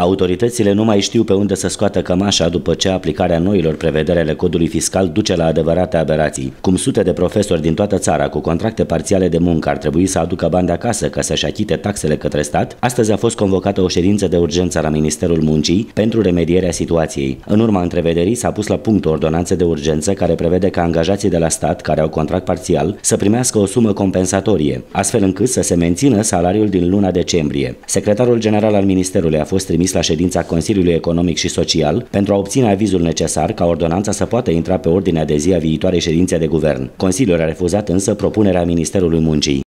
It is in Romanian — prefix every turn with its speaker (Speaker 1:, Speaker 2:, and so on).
Speaker 1: Autoritățile nu mai știu pe unde să scoată cămașa după ce aplicarea noilor prevedere ale codului fiscal duce la adevărate aberații. Cum sute de profesori din toată țara cu contracte parțiale de muncă ar trebui să aducă bani de acasă ca să-și achite taxele către stat, astăzi a fost convocată o ședință de urgență la Ministerul Muncii pentru remedierea situației. În urma întrevederii s-a pus la punct o ordonanță de urgență care prevede ca angajații de la stat care au contract parțial să primească o sumă compensatorie, astfel încât să se mențină salariul din luna decembrie. Secretarul general al Ministerului a fost trimis trimis la ședința Consiliului Economic și Social pentru a obține avizul necesar ca ordonanța să poată intra pe ordinea de zi a viitoarei ședințe de guvern. Consiliul a refuzat însă propunerea Ministerului Muncii.